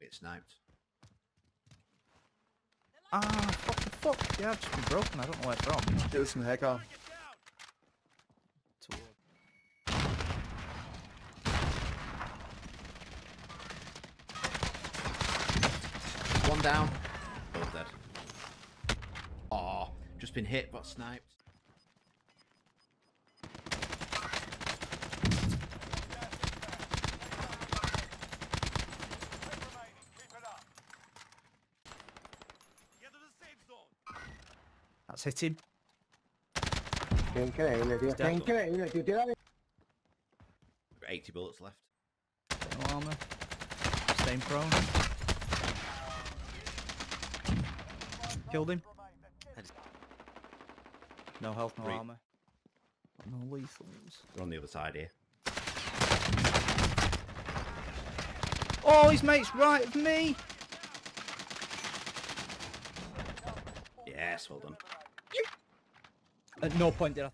Get sniped. Ah, fuck the fuck. Yeah, I've just been broken. I don't know where from. It was some hacker. Toward- One down. Both dead. Oh, just been hit, but sniped. That's hit him. È incredibile, tío. È incredibile, tío. Tira 80 bullets left. No armor. Staying prone. Killed him. No health, no Three. armor. No lethals. They're on the other side here. Oh, his mate's right of me. Yes, well done. At no point did I